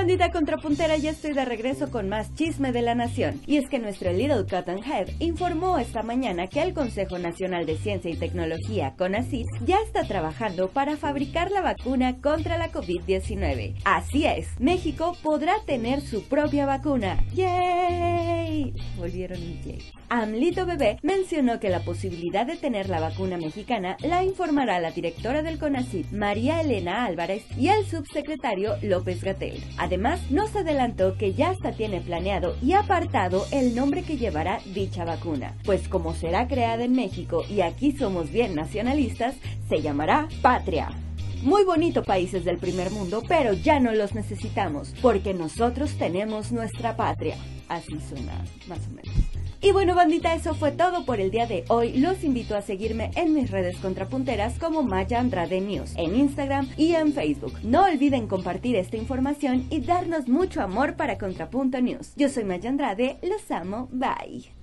bandita contrapuntera, ya estoy de regreso con más chisme de la nación. Y es que nuestro Little Cotton Head informó esta mañana que el Consejo Nacional de Ciencia y Tecnología, CONACYT, ya está trabajando para fabricar la vacuna contra la COVID-19. Así es, México podrá tener su propia vacuna. ¡Yay! Volvieron. Amlito Bebé mencionó que la posibilidad de tener la vacuna mexicana la informará la directora del CONACYT, María Elena Álvarez, y el subsecretario López Gatel. Además, nos adelantó que ya hasta tiene planeado y apartado el nombre que llevará dicha vacuna, pues como será creada en México y aquí somos bien nacionalistas, se llamará Patria. Muy bonito países del primer mundo, pero ya no los necesitamos, porque nosotros tenemos nuestra patria. Así suena, más o menos. Y bueno, bandita, eso fue todo por el día de hoy. Los invito a seguirme en mis redes contrapunteras como Maya Andrade News, en Instagram y en Facebook. No olviden compartir esta información y darnos mucho amor para Contrapunto News. Yo soy Maya Andrade, los amo, bye.